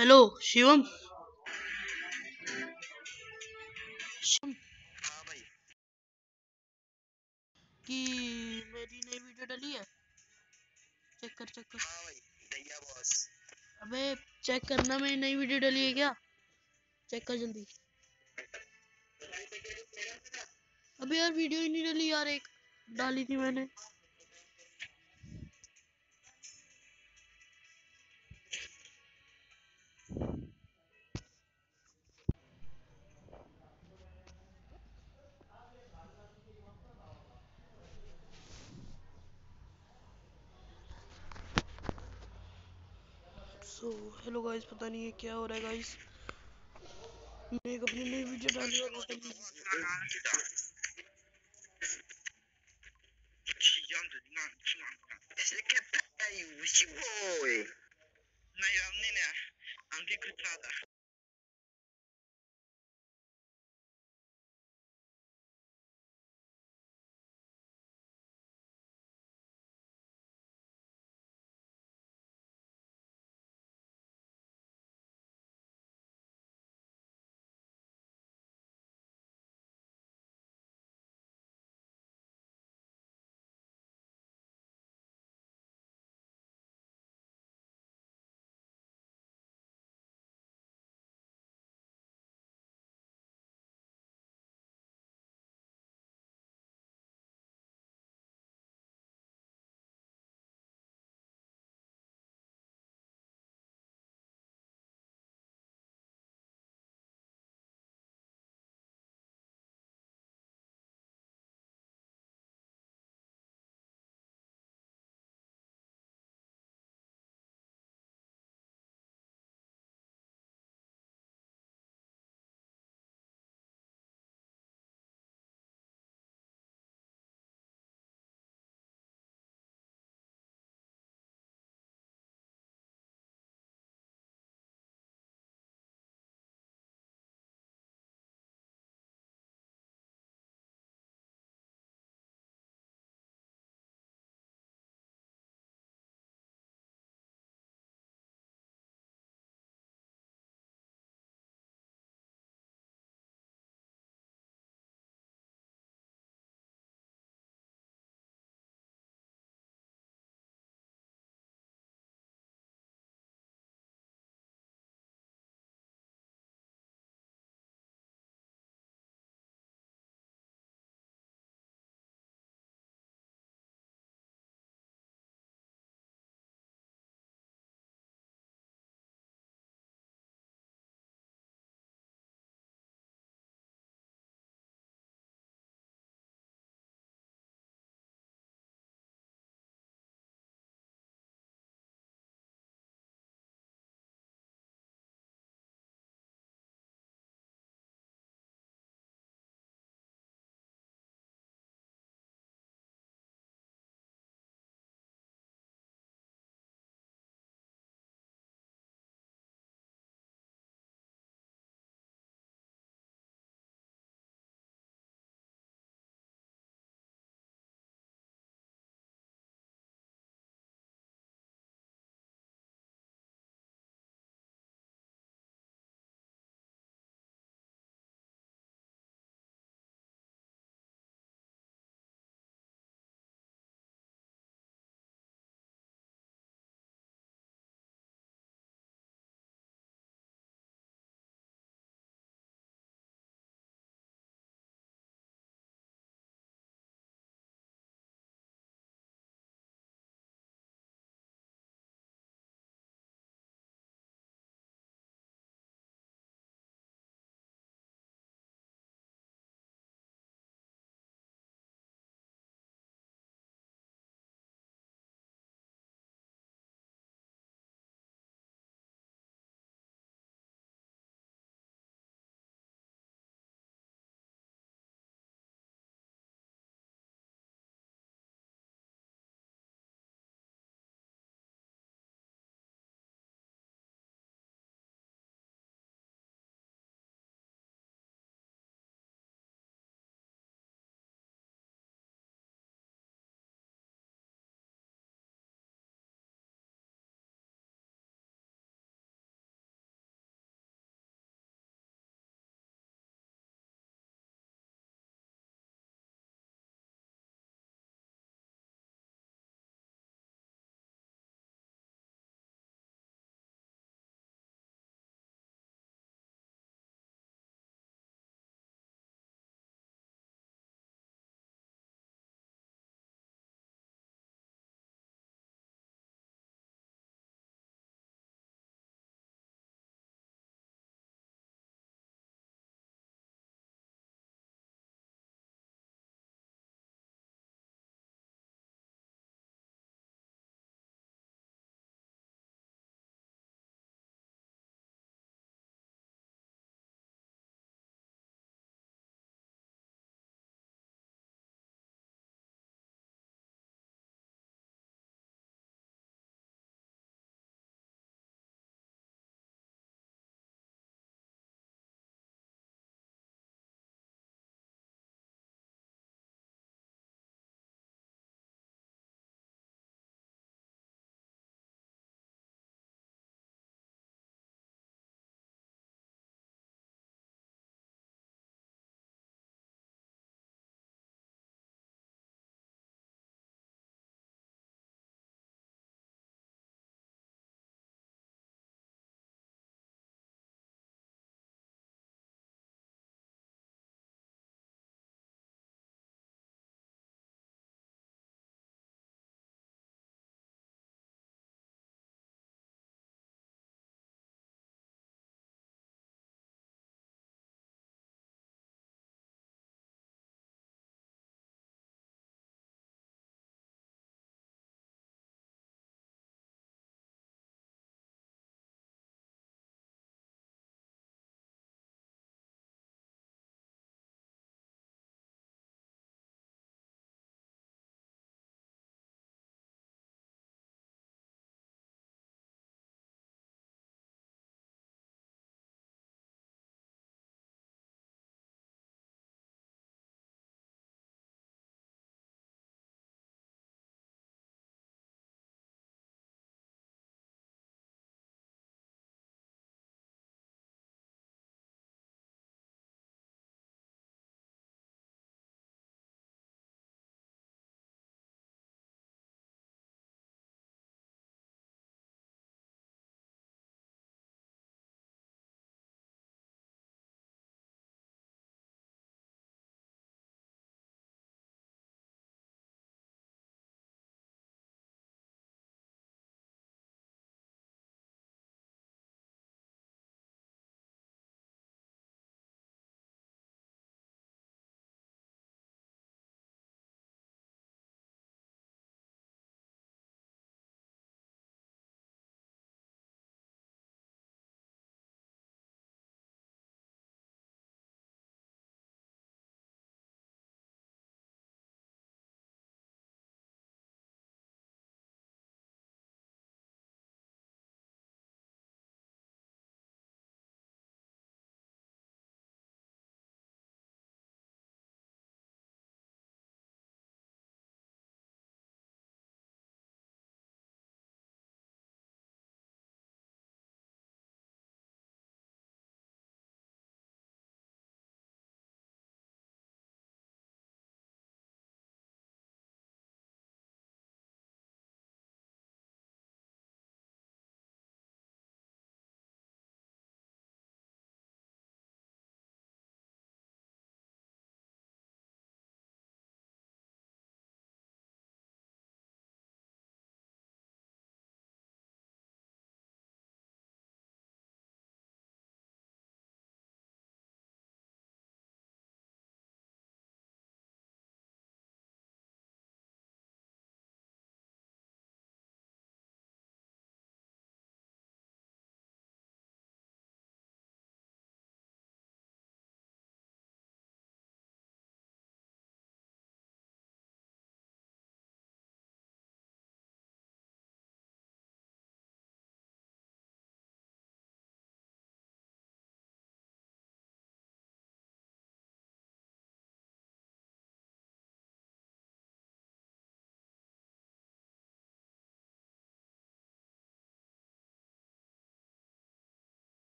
Hello Shivam. Shivam. हाँ भाई कि मेरी नई वीडियो डली है? चेक कर चेक कर। हाँ भाई दैया बॉस अबे चेक करना मेरी नई वीडियो डली है क्या? चेक कर जल्दी। अबे यार वीडियो ही नहीं डली यार एक डाली थी मैंने। सो हेलो गाइस पता नहीं है क्या हो रहा है गाइस मैं एक अपनी नई वीडियो डाली और वो डली ना ej, usiłoj! No